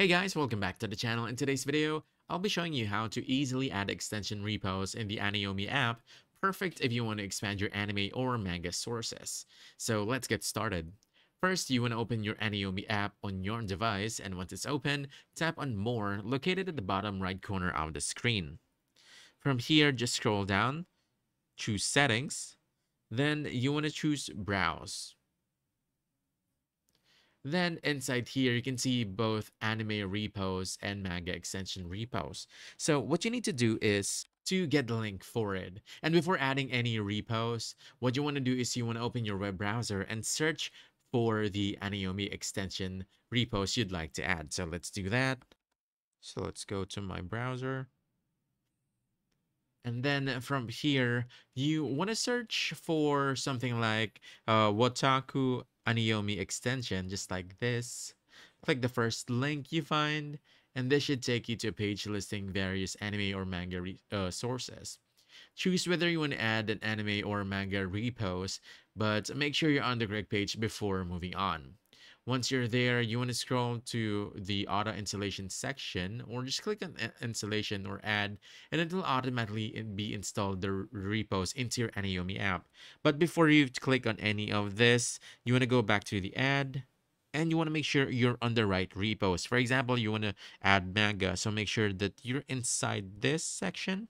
Hey guys, welcome back to the channel. In today's video, I'll be showing you how to easily add extension repos in the Aniyomi app, perfect if you want to expand your anime or manga sources. So let's get started. First, you want to open your Aniyomi app on your device and once it's open, tap on More located at the bottom right corner of the screen. From here, just scroll down, choose Settings, then you want to choose Browse. Then inside here, you can see both anime repos and manga extension repos. So what you need to do is to get the link for it. And before adding any repos, what you want to do is you want to open your web browser and search for the Aniyomi extension repos you'd like to add. So let's do that. So let's go to my browser. And then from here, you want to search for something like uh, Wotaku Aniyomi extension, just like this. Click the first link you find, and this should take you to a page listing various anime or manga uh, sources. Choose whether you want to add an anime or manga repos, but make sure you're on the correct page before moving on. Once you're there, you want to scroll to the auto installation section or just click on uh, installation or add and it will automatically uh, be installed the repos into your Aniyomi app. But before you click on any of this, you want to go back to the add and you want to make sure you're on the right repos. For example, you want to add manga, so make sure that you're inside this section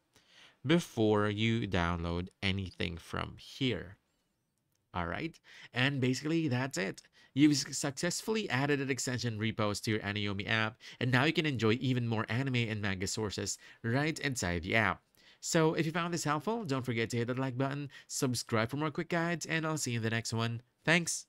before you download anything from here. All right. And basically, that's it. You've successfully added an extension repos to your Aniyomi app, and now you can enjoy even more anime and manga sources right inside the app. So if you found this helpful, don't forget to hit that like button, subscribe for more quick guides, and I'll see you in the next one. Thanks!